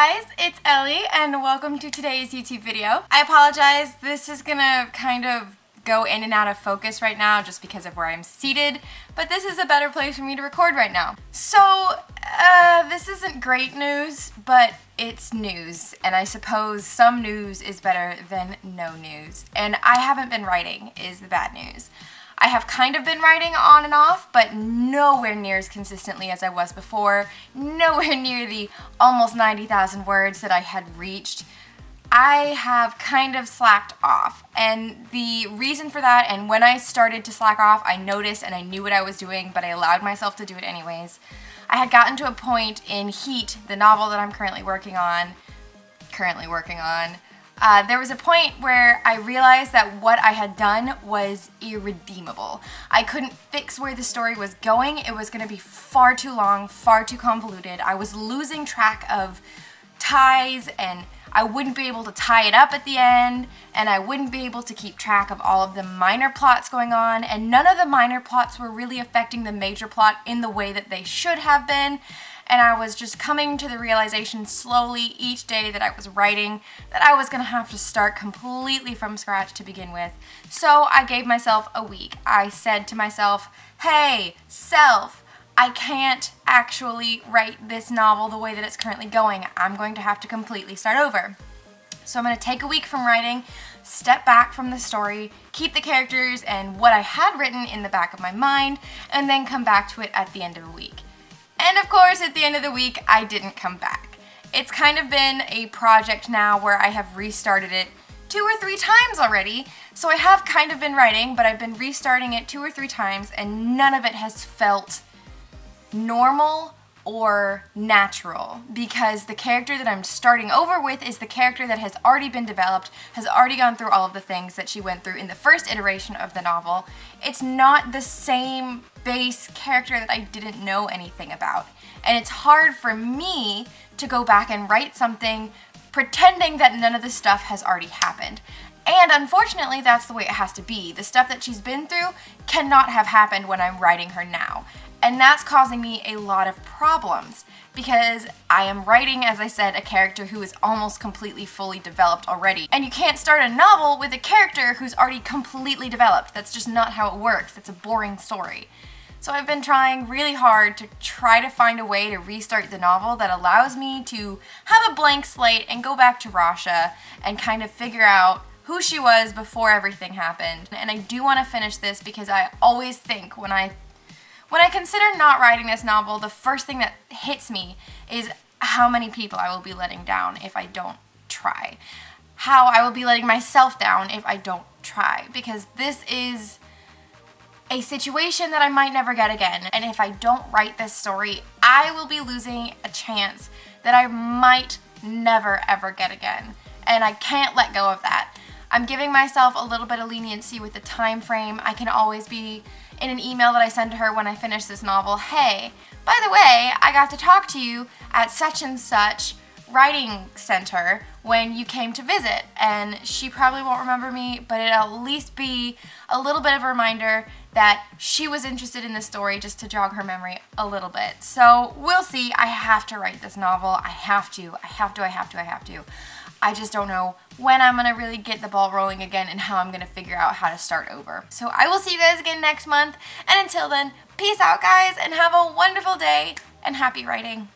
guys, it's Ellie and welcome to today's YouTube video. I apologize, this is gonna kind of go in and out of focus right now just because of where I'm seated, but this is a better place for me to record right now. So, uh, this isn't great news, but it's news, and I suppose some news is better than no news. And I haven't been writing is the bad news. I have kind of been writing on and off, but nowhere near as consistently as I was before, nowhere near the almost 90,000 words that I had reached. I have kind of slacked off, and the reason for that, and when I started to slack off, I noticed and I knew what I was doing, but I allowed myself to do it anyways. I had gotten to a point in Heat, the novel that I'm currently working on, currently working on, uh, there was a point where I realized that what I had done was irredeemable. I couldn't fix where the story was going. It was going to be far too long, far too convoluted. I was losing track of ties and I wouldn't be able to tie it up at the end and I wouldn't be able to keep track of all of the minor plots going on and none of the minor plots were really affecting the major plot in the way that they should have been and I was just coming to the realization slowly each day that I was writing that I was to have to start completely from scratch to begin with. So I gave myself a week. I said to myself, hey, self, I can't actually write this novel the way that it's currently going. I'm going to have to completely start over. So I'm to take a week from writing, step back from the story, keep the characters and what I had written in the back of my mind, and then come back to it at the end of a week. And of course, at the end of the week, I didn't come back. It's kind of been a project now where I have restarted it two or three times already. So I have kind of been writing, but I've been restarting it two or three times and none of it has felt normal or natural because the character that I'm starting over with is the character that has already been developed, has already gone through all of the things that she went through in the first iteration of the novel. It's not the same base character that I didn't know anything about. And it's hard for me to go back and write something pretending that none of the stuff has already happened. And unfortunately, that's the way it has to be. The stuff that she's been through cannot have happened when I'm writing her now. And that's causing me a lot of problems because I am writing, as I said, a character who is almost completely fully developed already. And you can't start a novel with a character who's already completely developed. That's just not how it works. It's a boring story. So I've been trying really hard to try to find a way to restart the novel that allows me to have a blank slate and go back to Rasha and kind of figure out who she was before everything happened. And I do want to finish this because I always think when I when I consider not writing this novel, the first thing that hits me is how many people I will be letting down if I don't try. How I will be letting myself down if I don't try. Because this is a situation that I might never get again. And if I don't write this story, I will be losing a chance that I might never ever get again. And I can't let go of that. I'm giving myself a little bit of leniency with the time frame. I can always be in an email that I send to her when I finish this novel, hey, by the way, I got to talk to you at such and such writing center when you came to visit and she probably won't remember me but it'll at least be a little bit of a reminder that she was interested in the story just to jog her memory a little bit. So we'll see. I have to write this novel. I have to. I have to. I have to. I have to. I just don't know when I'm to really get the ball rolling again and how I'm to figure out how to start over. So I will see you guys again next month. And until then, peace out guys and have a wonderful day and happy writing.